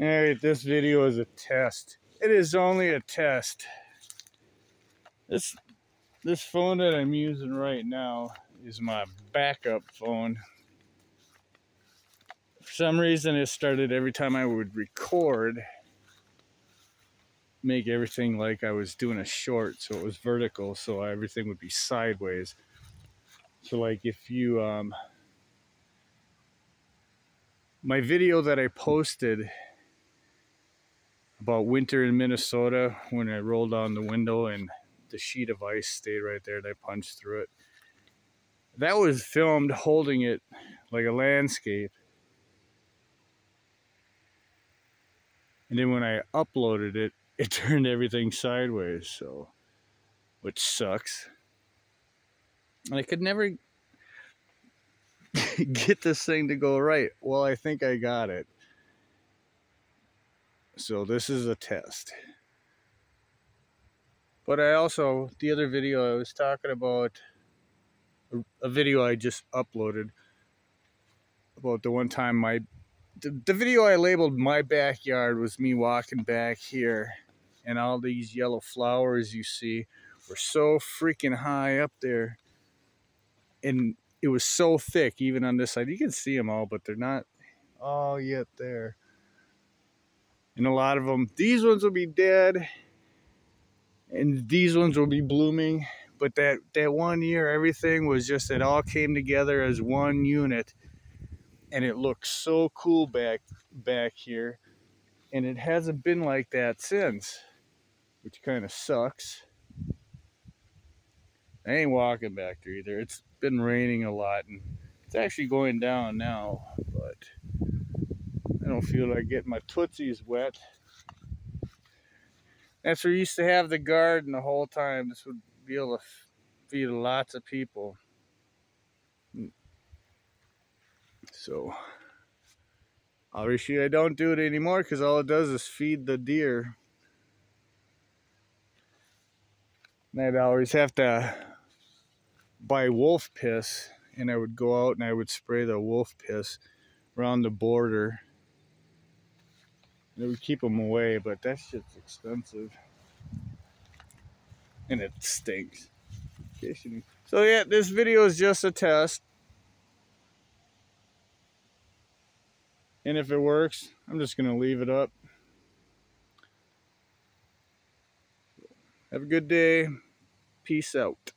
Alright, this video is a test. It is only a test. This this phone that I'm using right now is my backup phone. For some reason it started every time I would record make everything like I was doing a short so it was vertical so everything would be sideways. So like if you um my video that I posted about winter in Minnesota when I rolled down the window and the sheet of ice stayed right there and I punched through it. That was filmed holding it like a landscape. And then when I uploaded it, it turned everything sideways, so which sucks. And I could never get this thing to go right. Well, I think I got it. So this is a test. But I also, the other video I was talking about, a video I just uploaded about the one time my, the, the video I labeled my backyard was me walking back here and all these yellow flowers you see were so freaking high up there. And it was so thick even on this side. You can see them all, but they're not all yet there and a lot of them these ones will be dead and these ones will be blooming but that that one year everything was just it all came together as one unit and it looks so cool back back here and it hasn't been like that since which kind of sucks. I ain't walking back there either. It's been raining a lot and it's actually going down now but don't feel like getting my tootsies wet. That's where we used to have the garden the whole time. This would be able to feed lots of people. So, obviously I don't do it anymore because all it does is feed the deer. And I'd always have to buy wolf piss and I would go out and I would spray the wolf piss around the border would keep them away, but that shit's expensive. And it stinks. So yeah, this video is just a test. And if it works, I'm just going to leave it up. Have a good day. Peace out.